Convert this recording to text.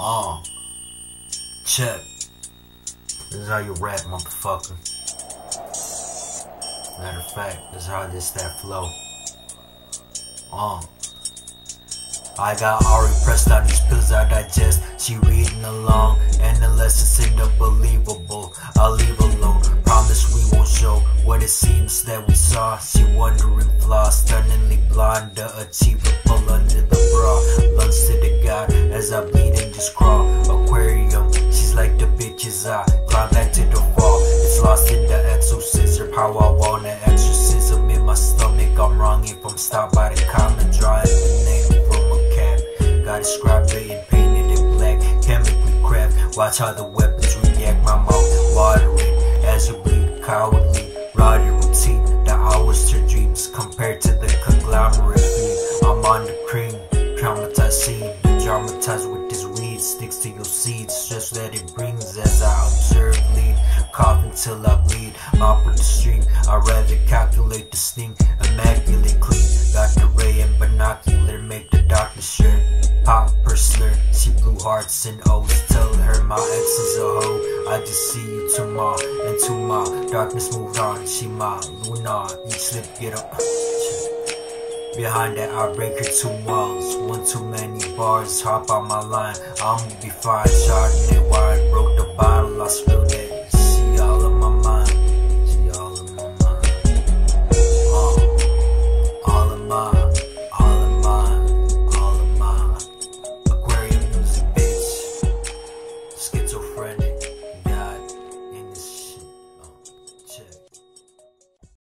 Uh, check. This is how you rap, motherfucker. Matter of fact, this is how this that flow. Oh. I got Ari pressed on these pills I digest. She reading along, and the lessons seem unbelievable. I'll leave alone. Promise we won't show what it seems that we saw. She wondering flaws, stunningly blonde, the achiever Lunch to god as I bleed and just crawl. Aquarium, she's like the bitches I climb back to the wall. It's lost in the exorcism, how I want an exorcism in my stomach. I'm wrong if I'm stopped by the common drawing the name from a cat. Got it scribed and painted in black, chemically craft. Watch how the weapons react, my mouth watering as you bleed cowardly. Rotted routine, the hours to dreams compared to the conglomerate. I'm on the cream, scene, dramatized with this weed. Sticks to your seeds, just that it brings as I observe lead. Cough until I bleed, mop with the street. I'd rather calculate the sting, immaculate clean. Got the ray and binocular, make the doctor sure. Pop her slur, she blew hearts and O's. Tell her my ex is a hoe. I just see you tomorrow and tomorrow. Darkness moved on, she my Luna. You slip, get up. Behind that, I break her two walls. One many bars, hop on my line. I'ma be fine. Chardonnay wine, broke the bottle, I spilled it.